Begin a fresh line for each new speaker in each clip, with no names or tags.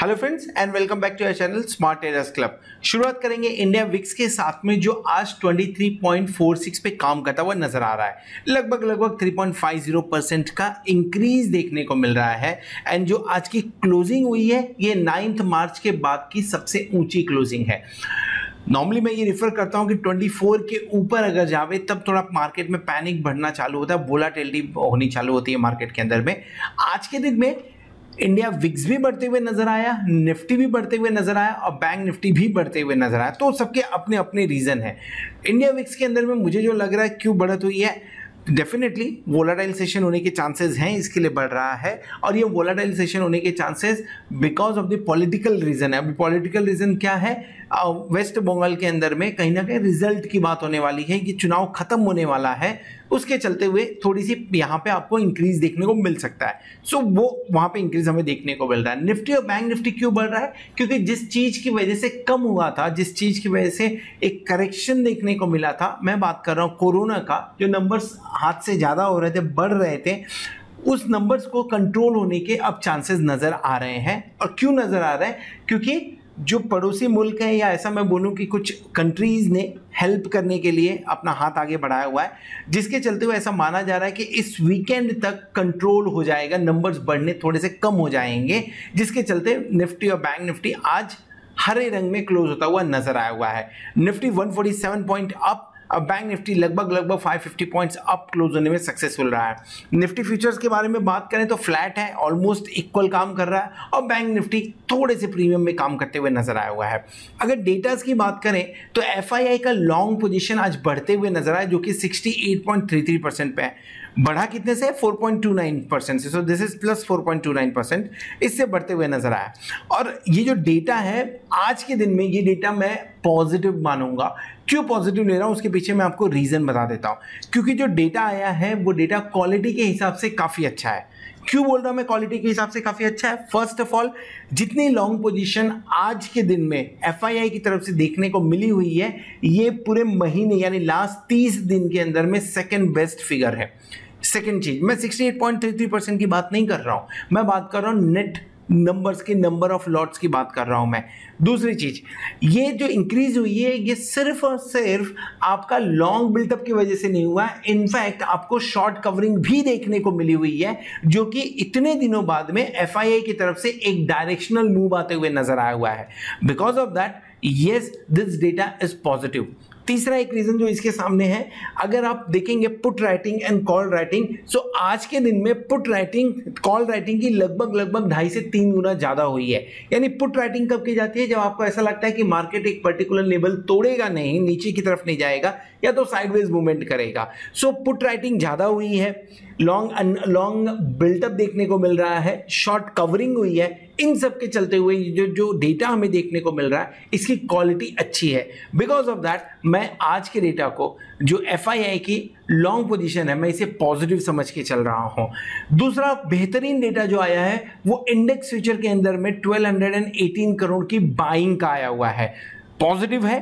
Hello friends and welcome back to our channel smart terrace club शुरुआत करेंगे India VIX के साथ में जो आज 23.46 पे काम करता हुआ नज़र आ रहा है। लगभग लगभग 3.50 परसेंट का इंक्रीज देखने को मिल रहा है। एंड जो आज की क्लोजिंग हुई है, ये नाइन्थ मार्च के बाद की सबसे ऊँची क्लोजिंग है। नॉर्मली मैं ये रिफर करता हूँ कि 24 के ऊपर अगर जावे, तब थोड़ा मार्केट में पैनिक बढ़ना चालू होता है वोलाटिलिटी होनी चालू होती है मार्केट के अंदर में। आज के दिन में इंडिया विक्स भी बढ़ते हुए नज़र आया, निफ्टी भी बढ़ते हुए नज़र आया और बैंक निफ्टी भी बढ़ते हुए नज़र आया। तो सबके अपने अपने रीजन है। इंडिया विक्स के अंदर में मुझे जो लग रहा है क्यों बढ़त हुई है डेफिनेटली वोलाटाइल सेशन होने के चांसेस हैं, इसके लिए बढ़ रहा है। और ये वोलाटाइल सेशन होने के chances because of the political reason है। अभी पॉलिटिकल रीजन क्या है? वेस्ट बंगाल के अंदर में कहीं ना कहीं रिज़ल्ट की बात होने वाली है कि चुनाव खत्म होने वाला है। उसके चलते हुए थोड़ी सी यहाँ पे आपको इंक्रीज देखने को मिल सकता है। सो so, वो वहाँ पे इंक्रीज हमें देखने को मिल रहा है। निफ्टी और बैंक निफ्टी क्यों बढ़ रहा है? क्योंकि जिस चीज़ की वजह से कम हुआ था जिस चीज़ की वजह से एक करेक्शन देखने को मिला था मैं बात कर रहा हूँ कोरोना का जो नंबर्स हाथ से ज़्यादा हो रहे थे बढ़ रहे थे उस नंबर्स को कंट्रोल होने के अब चांसेस नज़र आ रहे हैं। और क्यों नज़र आ रहे हैं? क्योंकि जो पड़ोसी मुल्क हैं, या ऐसा मैं बोलूँ कि कुछ कंट्रीज़ ने हेल्प करने के लिए अपना हाथ आगे बढ़ाया हुआ है, जिसके चलते हुए ऐसा माना जा रहा है कि इस वीकेंड तक कंट्रोल हो जाएगा नंबर्स बढ़ने थोड़े से कम हो जाएँगे, जिसके चलते निफ्टी और बैंक निफ्टी आज हरे रंग में क्लोज होता हुआ नज़र आया हुआ है। निफ्टी 147 पॉइंट अप अब बैंक निफ्टी लगभग लगभग 550 पॉइंट्स अप क्लोज होने में सक्सेसफुल रहा है। निफ्टी फ्यूचर्स के बारे में बात करें तो फ्लैट है ऑलमोस्ट इक्वल काम कर रहा है और बैंक निफ्टी थोड़े से प्रीमियम में काम करते हुए नज़र आया हुआ है। अगर डेटास की बात करें तो एफआईआई का लॉन्ग पोजिशन आज बढ़ते हुए नज़र आया जो कि सिक्सटी पे है। बढ़ा कितने से? 4.29 परसेंट से। So this is plus 4.29 percent इससे बढ़ते हुए नज़र आया। और ये जो डेटा है, आज के दिन में ये डेटा मैं पॉजिटिव मानूँगा। क्यों पॉजिटिव ले रहा हूँ, उसके पीछे मैं आपको रीजन बता देता हूँ। क्योंकि जो डेटा आया है, वो डेटा क्वालिटी के हिसाब से काफ़ी अच्छा है। क्यों बोल रहा हूँ मैं क्वालिटी के हिसाब से काफ़ी अच्छा है? फ़र्स्ट ऑफ़ ऑल जितनी लॉन्ग पोजीशन आज के दिन में एफआईआई की तरफ़ से देखने को मिली हुई है, ये पूरे महीने यानी लास्ट तीस दिन के अंदर में सेकेंड बेस्ट फिगर है। सेकेंड चीज़, मैं 68.33 परसेंट की बात नहीं कर रहा हूँ। मैं बात कर रहा हूँ नेट नंबर्स के नंबर ऑफ़ लॉट्स की बात कर रहा हूँ मैं। दूसरी चीज़, ये जो इंक्रीज हुई है, ये सिर्फ़ और सिर्फ़ आपका लॉन्ग बिल्टअप की वजह से नहीं हुआ। इनफैक्ट आपको शॉर्ट कवरिंग भी देखने को मिली हुई है, जो कि इतने दिनों बाद में एफ़ की तरफ़ से एक डायरेक्शनल मूव आते हुए नज़र आया हुआ है। Because of that yes this data is positive तीसरा एक रीजन जो इसके सामने है, अगर आप देखेंगे put writing and call writing so आज के दिन में पुट राइटिंग कॉल राइटिंग की लगभग लगभग ढाई से तीन गुना ज़्यादा हुई है। यानी पुट राइटिंग कब की जाती है? जब आपको ऐसा लगता है कि मार्केट एक पर्टिकुलर लेवल तोड़ेगा नहीं, नीचे की तरफ़ नहीं जाएगा, या तो साइडवेज मूवमेंट करेगा। सो पुट राइटिंग ज़्यादा हुई है लॉन्ग लॉन्ग बिल्टअप देखने को मिल रहा है शॉर्ट कवरिंग हुई है, इन सब के चलते हुए जो जो डेटा हमें देखने को मिल रहा है, इसकी क्वालिटी अच्छी है। बिकॉज़ ऑफ़ दैट मैं आज के डेटा को, जो एफ़ की लॉन्ग पोजीशन है, मैं इसे पॉजिटिव समझ के चल रहा हूँ। दूसरा बेहतरीन डेटा जो आया है, वो इंडेक्स फ्यूचर के अंदर में 1218 करोड़ की बाइंग का आया हुआ है। पॉजिटिव है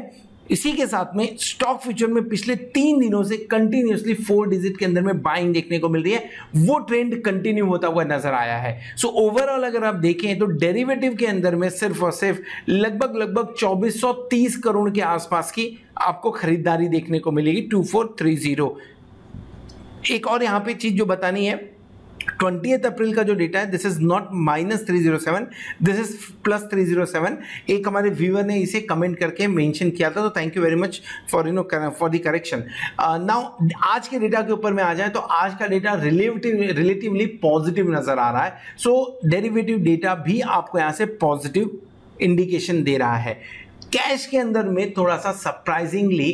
इसी के साथ में स्टॉक फ्यूचर में पिछले तीन दिनों से कंटिन्यूसली फोर डिजिट के अंदर में बाइंग देखने को मिल रही है। वो ट्रेंड कंटिन्यू होता हुआ नज़र आया है। सो so, ओवरऑल अगर आप देखें तो डेरिवेटिव के अंदर में सिर्फ़ और सिर्फ़ लगभग लगभग 2430 करोड़ के आसपास की आपको खरीदारी देखने को मिलेगी 2430 एक और यहाँ पे चीज़ जो बतानी है ट्वेंटी अप्रैल का जो डेटा है this is not minus three zero seven this is plus three zero seven एक हमारे व्यूअर ने इसे कमेंट करके मेंशन किया था तो thank you very much for you know for the correction now आज के डेटा के ऊपर में आ जाए तो आज का डेटा रिलेटिव रिलेटिवली पॉजिटिव नज़र आ रहा है. सो डेरिवेटिव डेटा भी आपको यहाँ से पॉजिटिव इंडिकेशन दे रहा है. कैश के अंदर में थोड़ा सा सरप्राइजिंगली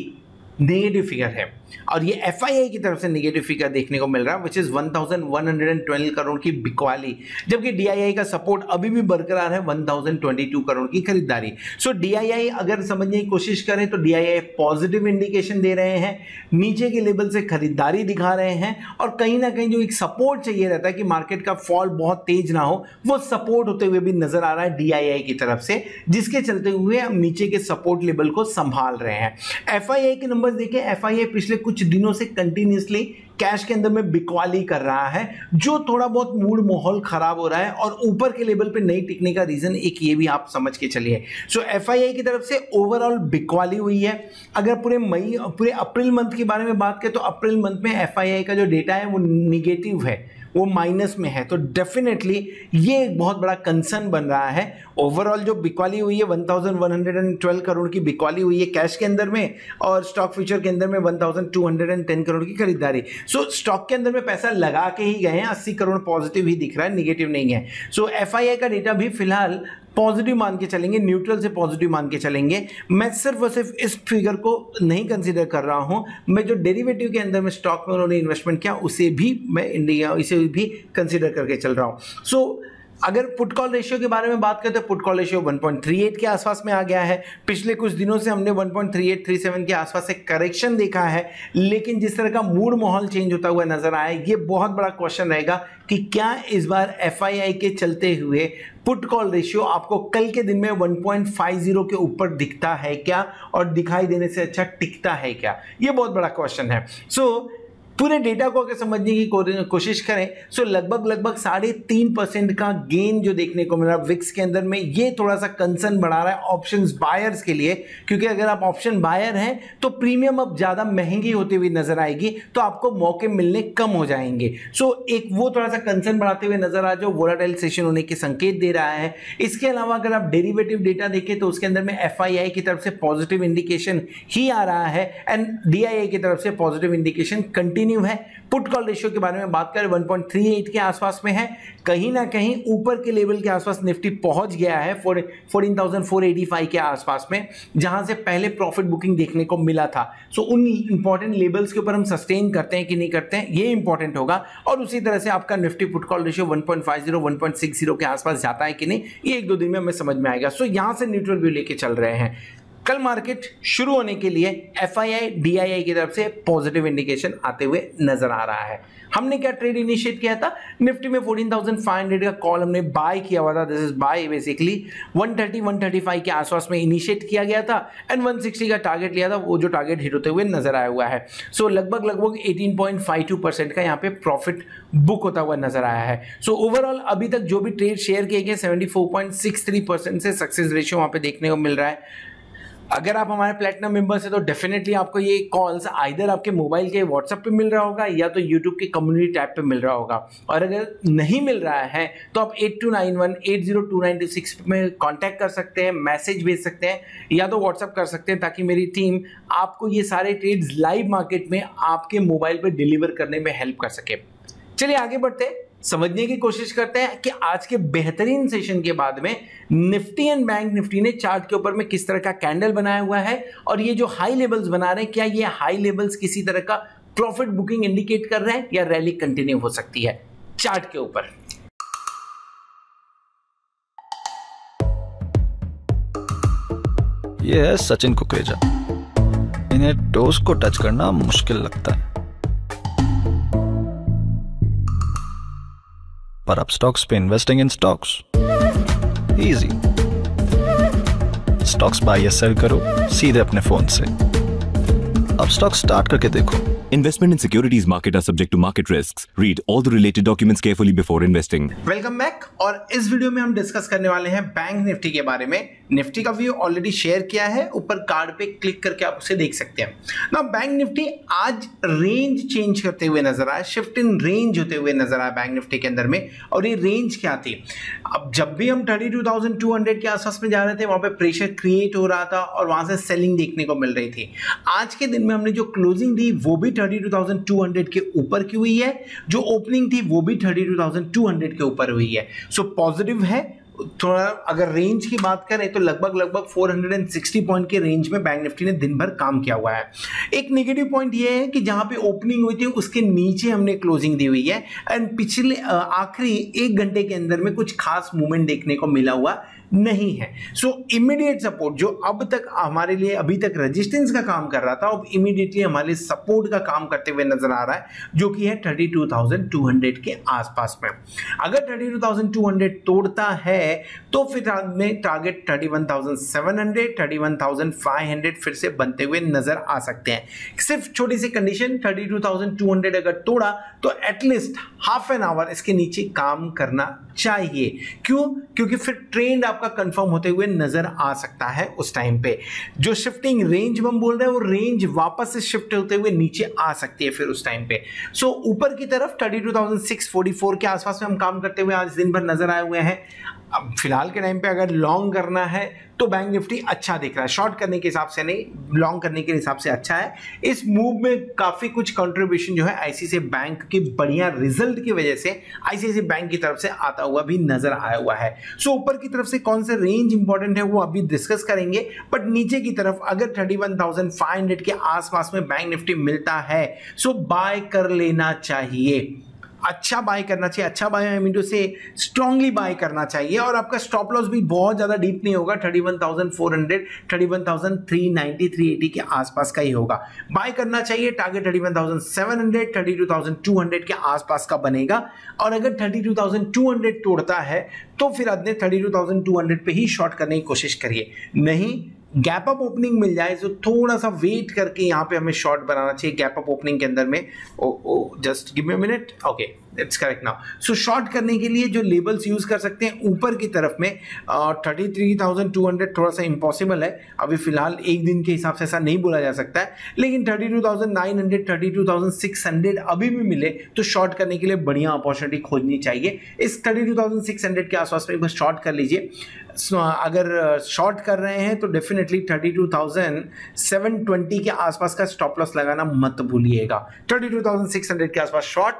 नेगेटिव फिगर है. और ये एफ़ की तरफ़ से नेगेटिव फिगर देखने को मिल रहा है विच इज़ 1112 करोड़ की बिकवाली, जबकि डी का सपोर्ट अभी भी बरकरार है 1022 करोड़ की खरीदारी। सो डी अगर समझने की कोशिश करें तो डी पॉजिटिव इंडिकेशन दे रहे हैं, नीचे के लेवल से खरीदारी दिखा रहे हैं, और कहीं ना कहीं जो एक सपोर्ट चाहिए रहता है कि मार्केट का फॉल बहुत तेज ना हो, वो सपोर्ट होते हुए भी नज़र आ रहा है डी की तरफ़ से, जिसके चलते हुए हम नीचे के सपोर्ट लेवल को संभाल रहे हैं। एफ़ के नंबर देखें एफ़ पिछले पिछले कुछ दिनों से कंटिन्यूसली कैश के अंदर में बिकवाली कर रहा है, जो थोड़ा बहुत मूड माहौल खराब हो रहा है और ऊपर के लेवल पे नहीं टिकने का रीजन एक ये भी आप समझ के चलिए। सो एफ़ की तरफ़ से ओवरऑल बिकवाली हुई है। अगर पूरे मई, पूरे अप्रैल मंथ के बारे में बात करें तो अप्रैल मंथ में एफ़ का जो डेटा है वो निगेटिव है। वो माइनस में है। तो डेफिनेटली ये एक बहुत बड़ा कंसर्न बन रहा है। ओवरऑल जो बिकवाली हुई है 1112 करोड़ की बिकवाली हुई है कैश के अंदर में और स्टॉक फ्यूचर के अंदर में 1210 करोड़ की खरीदारी। सो so, स्टॉक के अंदर में पैसा लगा के ही गए हैं। 80 करोड़ पॉजिटिव ही दिख रहा है निगेटिव नहीं है। सो so, एफ़ का डेटा भी फ़िलहाल पॉजिटिव मान के चलेंगे न्यूट्रल से पॉजिटिव मान के चलेंगे। मैं सिर्फ़ और सिर्फ़ इस फिगर को नहीं कंसिडर कर रहा हूँ। मैं जो डेरिवेटिव के अंदर में स्टॉक में उन्होंने इन्वेस्टमेंट किया उसे भी मैं इंडिया इसे भी कंसिडर करके चल रहा हूँ। सो so, अगर पुट कॉल रेशियो के बारे में बात करें तो पुट कॉल रेशियो 1.38 के आसपास में आ गया है। पिछले कुछ दिनों से हमने 1.3837 के आसपास एक करेक्शन देखा है। लेकिन जिस तरह का मूड माहौल चेंज होता हुआ नज़र आया ये बहुत बड़ा क्वेश्चन रहेगा कि क्या इस बार एफआईआई के चलते हुए पुट कॉल रेशियो आपको कल के दिन में 1.50 के ऊपर दिखता है क्या? और दिखाई देने से अच्छा टिकता है क्या? ये बहुत बड़ा क्वेश्चन है। सो so, पूरे डेटा को अगर समझने की कोशिश करें सो लगभग लगभग साढ़े तीन परसेंट का गेन जो देखने को मिल रहा है विक्स के अंदर में, ये थोड़ा सा कंसर्न बढ़ा रहा है ऑप्शन बायर्स के लिए, क्योंकि अगर आप ऑप्शन बायर हैं तो प्रीमियम अब ज़्यादा महँगी होती हुई नज़र आएगी तो आपको मौके मिलने कम हो जाएँगे। सो एक वो थोड़ा सा कंसर्न बढ़ाते हुए नज़र आ जो वोलाटाइल सेशन होने के संकेत दे रहा है। इसके अलावा अगर आप डेरिवेटिव डेटा देखें तो उसके अंदर में एफआईआई की तरफ़ से पॉजिटिव इंडिकेशन ही आ रहा है एंड डीआईआई की तरफ़ से पॉजिटिव इंडिकेशन कंटिन्यू कंटिन्यू है। पुट कॉल रेशियो के बारे में बात करें 1.38 के आसपास में है। कहीं ना कहीं ऊपर के लेवल के आसपास निफ्टी पहुँच गया है फोर्टीन के आसपास में, जहाँ से पहले प्रॉफिट बुकिंग देखने को मिला था। सो उन इंपॉर्टेंट लेवल्स के ऊपर हम सस्टेन करते हैं कि नहीं करते हैं, ये इंपॉर्टेंट होगा। और उसी तरह से आपका निफ्टी पुट कॉल रेशियो 1.50 1.60 के आसपास जाता है कि नहीं, ये एक दो दिन में हमें समझ में आएगा। सो यहाँ से न्यूट्रल व्यू लेके चल रहे हैं। कल मार्केट शुरू होने के लिए F I I D I आई की तरफ़ से पॉजिटिव इंडिकेशन आते हुए नज़र आ रहा है। हमने क्या ट्रेड इनिशिएट किया था? निफ्टी में 14,500 का कॉल हमने बाय किया हुआ था। दिस इज़ बाय बेसिकली 130 135 के आसपास में इनिशिएट किया गया था एंड 160 का टारगेट लिया था। वो जो टारगेट हिट होते हुए नज़र आया हुआ है। सो so, लगभग लगभग 18.52 परसेंट का यहाँ पे प्रॉफिट बुक होता हुआ नज़र आया है। सो so, ओवरऑल अभी तक जो भी ट्रेड शेयर किए गए सेवेंटी परसेंट से सक्सेस रेशियो वहाँ पे देखने को मिल रहा है। अगर आप हमारे प्लेटिनम मेंबर्स हैं तो डेफिनेटली आपको ये कॉल्स आइधर आपके मोबाइल के व्हाट्सएप पे मिल रहा होगा या तो यूट्यूब के कम्युनिटी टैब पे मिल रहा होगा। और अगर नहीं मिल रहा है तो आप eight two nine one eight zero two nine two six में कॉन्टैक्ट कर सकते हैं मैसेज भेज सकते हैं, या तो व्हाट्सअप कर सकते हैं, ताकि मेरी टीम आपको ये सारे ट्रेड्स लाइव मार्केट में आपके मोबाइल पर डिलीवर करने में हेल्प कर सके। चलिए आगे बढ़ते हैं। समझने की कोशिश करते हैं कि आज के बेहतरीन सेशन के बाद में निफ्टी एंड बैंक निफ्टी ने चार्ट के ऊपर में किस तरह का कैंडल बनाया हुआ है और ये जो हाई लेवल्स बना रहे हैं, क्या ये हाई लेवल्स किसी तरह का प्रॉफिट बुकिंग इंडिकेट कर रहे हैं या रैली कंटिन्यू हो सकती है चार्ट के ऊपर?
ये है सचिन कुकरेजा। इन्हें टोस को टच करना मुश्किल लगता है। पर अब स्टॉक्स पे investing in stocks easy stocks buy या सेल करो, सीधे अपने फ़ोन से। अब स्टॉक्स स्टार्ट करके देखो।
Investment in securities market are subject to market risks. Read all the related documents carefully before investing.
Welcome back और इस वीडियो में हम डिस्कस करने वाले हैं बैंक निफ्टी के बारे में। निफ्टी का व्यू ऑलरेडी शेयर किया है। ऊपर कार्ड पे क्लिक करके आप उसे देख सकते हैं। ना बैंक निफ्टी आज रेंज चेंज करते हुए नज़र आया। शिफ्ट इन रेंज होते हुए नज़र आया बैंक निफ्टी के अंदर में। और ये रेंज क्या थी? अब जब भी हम 32,200 के आसपास में जा रहे थे वहाँ पे प्रेशर क्रिएट हो रहा था और वहाँ से सेलिंग देखने को मिल रही थी। आज के दिन में हमने जो क्लोजिंग दी वो भी 32,200 के ऊपर की हुई है। जो ओपनिंग थी वो भी 32,200 के ऊपर हुई है। सो so, पॉजिटिव है। थोड़ा अगर रेंज की बात करें तो लगभग लगभग 460 पॉइंट के रेंज में बैंक निफ्टी ने दिन भर काम किया हुआ है। एक नेगेटिव पॉइंट ये है कि जहाँ पे ओपनिंग हुई थी उसके नीचे हमने क्लोजिंग दी हुई है। एंड पिछले आखिरी एक घंटे के अंदर में कुछ खास मूवमेंट देखने को मिला हुआ। नहीं है। सो इमीडिएट सपोर्ट जो अब तक हमारे लिए अभी तक रेजिस्टेंस का काम कर रहा था अब इमीडिएटली हमारे सपोर्ट का काम करते हुए नज़र आ रहा है जो कि है 32,200 के आसपास में। अगर 32,200 तोड़ता है तो फिर में टारगेट 31,700 31,500 फिर से बनते हुए नज़र आ सकते हैं। सिर्फ़ छोटी सी कंडीशन 32,200 अगर तोड़ा तो एटलीस्ट हाफ़ एन आवर इसके नीचे काम करना चाहिए। क्यों? क्योंकि फिर ट्रेंड आपका कंफर्म होते हुए नज़र आ सकता है उस टाइम पे। जो शिफ्टिंग रेंज हम बोल रहे हैं वो रेंज वापस से शिफ्ट होते हुए नीचे आ सकती है फिर उस टाइम पे। सो ऊपर की तरफ़ 32,644 के आसपास में हम काम करते हुए आज दिन भर नज़र आए हुए हैं। अब फ़िलहाल के टाइम पे अगर लॉन्ग करना है तो बैंक निफ्टी अच्छा दिख रहा है। शॉर्ट करने के हिसाब से नहीं लॉन्ग करने के हिसाब से अच्छा है। इस मूव में काफ़ी कुछ कंट्रीब्यूशन जो है आईसीसी बैंक के बढ़िया रिज़ल्ट की वजह से आईसीसी बैंक की तरफ़ से आता हुआ भी नज़र आया हुआ है। सो ऊपर की तरफ़ से कौन से रेंज इंपॉर्टेंट है, वो अभी डिस्कस करेंगे। बट नीचे की तरफ़ अगर थर्टी के आसपास में बैंक निफ्टी मिलता है सो बाय कर लेना चाहिए। अच्छा बाय करना चाहिए अच्छा by mean to say strongly buy करना चाहिए और आपका स्टॉप लॉस भी बहुत ज़्यादा डीप नहीं होगा thirty one thousand four hundred thirty one thousand three ninety three eighty के आसपास का ही होगा। बाय करना चाहिए target thirty one thousand seven hundred thirty two thousand two hundred के आसपास का बनेगा और अगर thirty two thousand two hundred तोड़ता है तो फिर आपने thirty two thousand two hundred पर ही शॉर्ट करने की कोशिश करिए। नहीं गैप अप ओपनिंग मिल जाए जो थोड़ा सा वेट करके यहाँ पे हमें शॉर्ट बनाना चाहिए गैप अप ओपनिंग के अंदर में। Just give me minute okay it's correct now so short करने के लिए जो लेबल्स यूज़ कर सकते हैं, ऊपर की तरफ़ में thirty three thousand two hundred थोड़ा सा इम्पॉसिबल है। अभी फ़िलहाल एक दिन के हिसाब से ऐसा नहीं बोला जा सकता है। लेकिन thirty two thousand nine hundred thirty two thousand six hundred अभी भी मिले तो शॉर्ट करने के लिए बढ़िया अपॉर्चुनिटी खोजनी चाहिए। इस thirty two thousand six hundred के आसपास में एक बार शॉर्ट कर लीजिए। अगर शॉर्ट कर रहे हैं तो definitely thirty two thousand seven twenty के आसपास का स्टॉप लॉस लगाना मत भूलिएगा। Thirty two thousand six hundred के आसपास short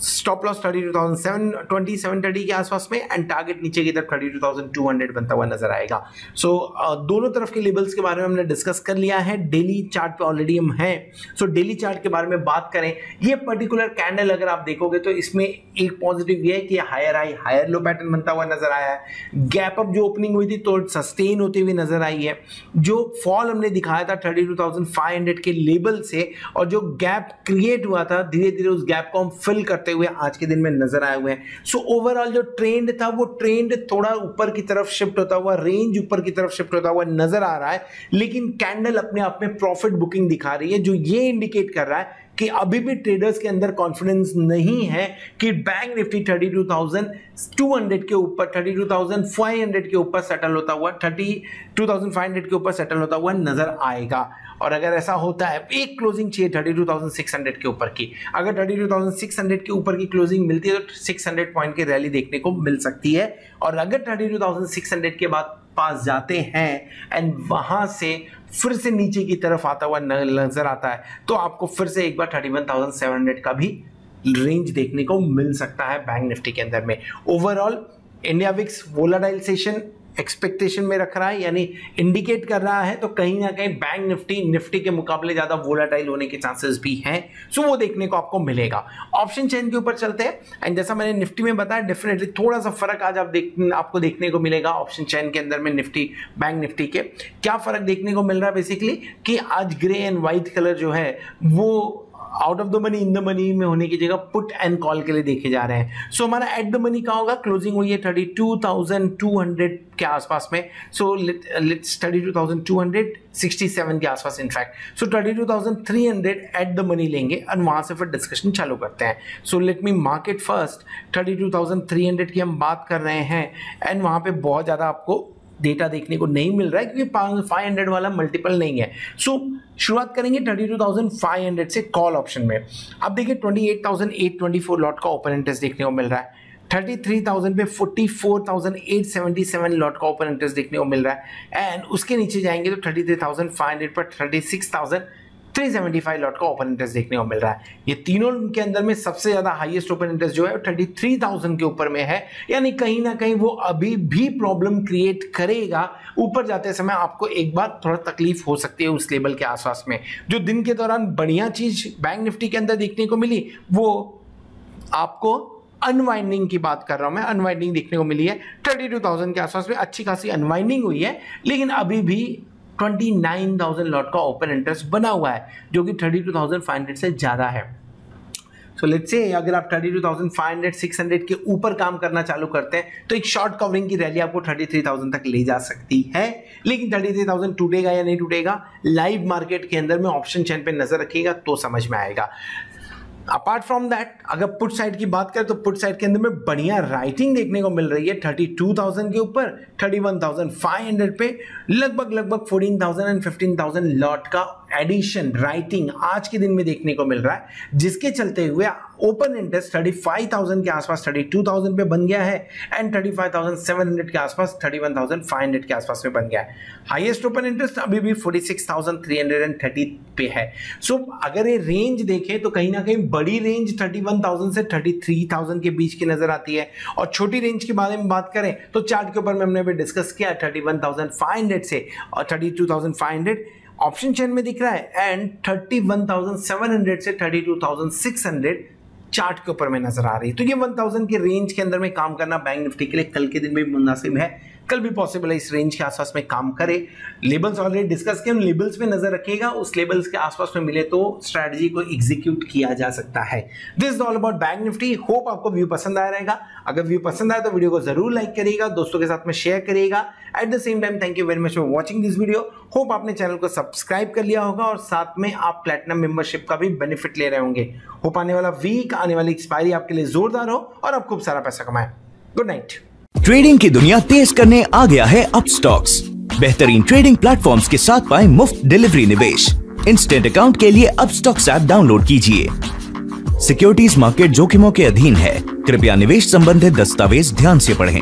stop loss thirty two thousand seven twenty seven thirty के आसपास में एंड टारगेट नीचे की तरफ़ thirty two thousand two hundred बनता हुआ नज़र आएगा। सो so, दोनों तरफ़ के लेवल्स के बारे में हमने डिस्कस कर लिया है। डेली चार्ट पे ऑलरेडी हम हैं। सो डेली चार्ट के बारे में बात करें। ये पर्टिकुलर कैंडल अगर आप देखोगे तो इसमें एक पॉजिटिव ये है कि higher high higher low pattern बनता हुआ नज़र आया है। गैप अप जो ओपनिंग हुई थी तो सस्टेन होती हुई नज़र आई है। जो फॉल हमने दिखाया था thirty two thousand five hundred के लेवल से और जो गैप क्रिएट हुआ था धीरे धीरे उस गैप को हम फिल करते हुए आज के दिन में नज़र आए हुए हैं। सो ओवरऑल जो ट्रेंड था वो ट्रेंड थोड़ा ऊपर की तरफ़ शिफ्ट होता हुआ रेंज ऊपर की तरफ़ शिफ्ट होता हुआ नज़र आ रहा है। लेकिन कैंडल अपने आप में प्रॉफिट बुकिंग दिखा रही है जो ये इंडिकेट कर रहा है कि अभी भी ट्रेडर्स के अंदर कॉन्फिडेंस नहीं है कि बैंक निफ्टी 32,200 के ऊपर 32,500 के ऊपर सेटल होता हुआ 32,500 के ऊपर सेटल होता हुआ नज़र आएगा। और अगर ऐसा होता है एक क्लोजिंग चाहिए 32,600 के ऊपर की। अगर 32,600 के ऊपर की क्लोजिंग मिलती है तो 600 पॉइंट की रैली देखने को मिल सकती है। और अगर 32,600 के बाद पास जाते हैं एंड वहाँ से फिर से नीचे की तरफ़ आता हुआ नज़र आता है तो आपको फिर से एक बार thirty one thousand seven hundred का भी रेंज देखने को मिल सकता है बैंक निफ्टी के अंदर में। Overall India VIX volatile expectation में रख रहा है, यानी इंडिकेट कर रहा है तो कहीं ना कहीं बैंक निफ्टी निफ्टी के मुकाबले ज़्यादा वोलाटाइल होने के चांसेस भी हैं। सो वो देखने को आपको मिलेगा। ऑप्शन चेन के ऊपर चलते हैं। एंड जैसा मैंने निफ्टी में बताया डेफिनेटली थोड़ा सा फ़र्क आज आप देख, आपको देखने को मिलेगा ऑप्शन चेन के अंदर में निफ्टी बैंक निफ्टी के। क्या फ़र्क देखने को मिल रहा है बेसिकली कि आज ग्रे एंड व्हाइट कलर जो है, वो out of the money in the money में होने की जगह पुट एंड कॉल के लिए देखे जा रहे हैं। सो so, हमारा एट द मनी का होगा? क्लोजिंग हुई है thirty two thousand two hundred के आसपास में। So let's thirty two thousand two hundred sixty seven के आसपास in fact so thirty two thousand three hundred at the money लेंगे और वहाँ से फिर डिस्कशन चालू करते हैं। So let me market first thirty two thousand three hundred की हम बात कर रहे हैं। एंड वहाँ पे बहुत ज़्यादा आपको डेटा देखने को नहीं मिल रहा है क्योंकि फाइव हंड्रेड वाला मल्टीपल नहीं है। सो so, शुरुआत करेंगे thirty two thousand five hundred से कॉल ऑप्शन में। अब देखिए twenty eight thousand eight twenty four lot का ओपन इंटरेस्ट देखने को मिल रहा है। थर्टी थ्री थाउज़ेंड पे forty four thousand eight seventy seven lot का ओपन इंटरेस्ट देखने को मिल रहा है। एंड उसके नीचे जाएँगे तो thirty three thousand five hundred पर थर्टी सिक्स थाउज़ेंड 375 लॉट का ओपन इंटरेस्ट देखने को मिल रहा है। ये तीनों के अंदर में सबसे ज़्यादा हाईएस्ट ओपन इंटरेस्ट जो है थर्टी थ्री थाउज़ेंड के ऊपर में है। यानी कहीं ना कहीं वो अभी भी प्रॉब्लम क्रिएट करेगा। ऊपर जाते समय आपको एक बार थोड़ा तकलीफ़ हो सकती है उस लेवल के आसपास में। जो दिन के दौरान बढ़िया चीज़ बैंक निफ्टी के अंदर देखने को मिली, वो आपको अनवाइंडिंग की बात कर रहा हूँ मैं। अनवाइंडिंग देखने को मिली है। थर्टी टू थाउज़ेंड के आसपास में अच्छी खासी अनवाइंडिंग हुई है। लेकिन अभी भी ट्वेंटी नाइन थाउज़ेंड लॉट का ओपन इंटरेस्ट बना हुआ है जो कि thirty two thousand five hundred से ज़्यादा है। सो लेट्स से अगर आप 32,500 600 के ऊपर काम करना चालू करते हैं तो एक शॉर्ट कवरिंग की रैली आपको 33,000 तक ले जा सकती है। लेकिन 33,000 टूटेगा या नहीं टूटेगा लाइव मार्केट के अंदर में ऑप्शन चैन पे नज़र रखिएगा तो समझ में आएगा। अपार्ट फ्रॉम दैट अगर पुट साइड की बात करें तो पुट साइड के अंदर में बढ़िया राइटिंग देखने को मिल रही है 32,000 के ऊपर 31,500 पे लगभग लगभग 14,000 एंड 15,000 लॉट का एडिशन राइटिंग आज के दिन में देखने को मिल रहा है जिसके चलते हुए ओपन इंटरेस्ट 35,000 के आसपास 32,000 पे बन गया है एंड 35,700 के आसपास 31,500 के आसपास में बन गया है। हाईएस्ट ओपन इंटरेस्ट अभी भी 46,330 पे है। सो so, अगर ये रेंज देखें तो कहीं ना कहीं बड़ी रेंज 31,000 से 33,000 के बीच की नज़र आती है। और छोटी रेंज के बारे में बात करें तो चार्ट के ऊपर में हमने अभी डिस्कस किया 31,500 से और 32,500 ऑप्शन चेन में दिख रहा है एंड 31,700 से 32,600 चार्ट के ऊपर में नज़र आ रही है। तो ये 1000 के रेंज के अंदर में काम करना बैंक निफ्टी के लिए कल के दिन में मुनासिब है। कल भी पॉसिबल है, इस रेंज के आसपास में काम करे। लेबल्स ऑलरेडी डिस्कस किए लेबल्स पे नज़र रखिएगा उस लेबल्स के आसपास में मिले तो स्ट्रेटजी को एग्जीक्यूट किया जा सकता है। This all about bank Nifty hope आपको व्यू पसंद आया रहेगा। अगर व्यू पसंद आया तो वीडियो को ज़रूर लाइक करिएगा, दोस्तों के साथ में शेयर करिएगा। At the same time thank you very much for watching this video hope आपने चैनल को सब्सक्राइब कर लिया होगा और साथ में आप प्लेटिनम मेंबरशिप का भी बेनिफिट ले रहे होंगे। होप आने वाला वीक आने वाली एक्सपायरी आपके लिए जोरदार हो और आप खूब सारा पैसा कमाए। गुड नाइट
ट्रेडिंग की दुनिया तेज करने आ गया है अपस्टॉक्स बेहतरीन ट्रेडिंग प्लेटफॉर्म्स के साथ पाए मुफ़्त डिलीवरी निवेश. इंस्टेंट अकाउंट के लिए अपस्टॉक्स ऐप डाउनलोड कीजिए. सिक्योरिटीज मार्केट जोखिमों के अधीन है. कृपया निवेश संबंधित दस्तावेज़ ध्यान से पढ़ें।